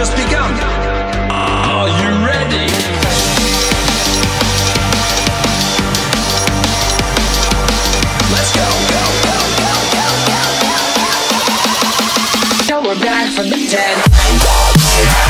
just begun. Are you ready? Let's go! So we're back from the dead.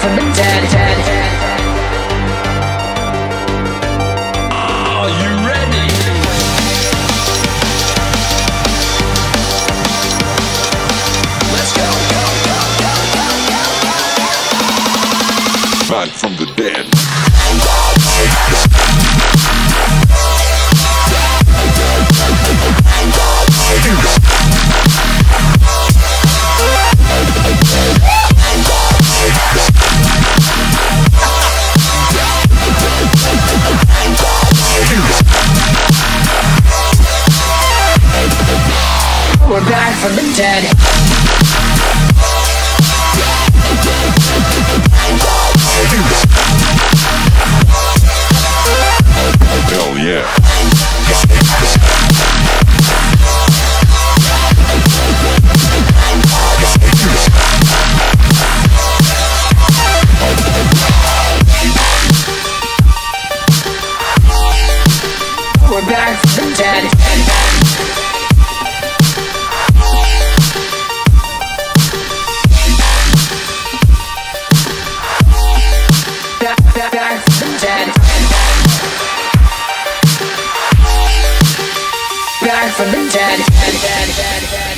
from the dead. Are you ready? Let's go. Back from the dead. we're back from the dead. from the dead.